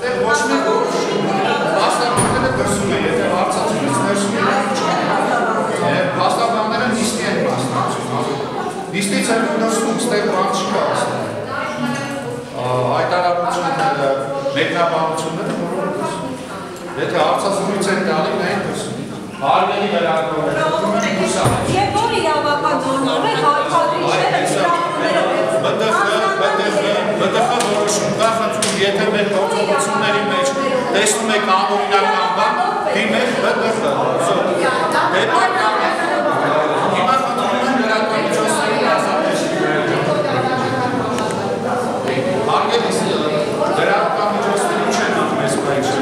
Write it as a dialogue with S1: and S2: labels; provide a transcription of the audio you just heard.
S1: Դե ոչ մի գործ Պաստաբանները դրսում է, եթե հարցացումից ներսում է
S2: չկա։
S1: Պաստաբանները նիստի են մասնակցում։ Նիստից են դրսում, ստեղ բան չկա Հայտարարությունները, մեկնաբանությունները դրսում։ Եթե հարցացումից են տալի, նա են դրսում։ Հարմենի վերագրողը։
S3: Եվ որ իրավական նորմով է
S1: հարկադրիչները ԲՏԽ որոշում կախացում, եթե մեր գործողությունների մեջ տեսնում եք ամորինական բան, դիմել բտը, դեպական հիմա խնդրում են դրական միջոցների ազատեշի։ Արգելիս, դրական միջոցների չեն անում ես պայիչ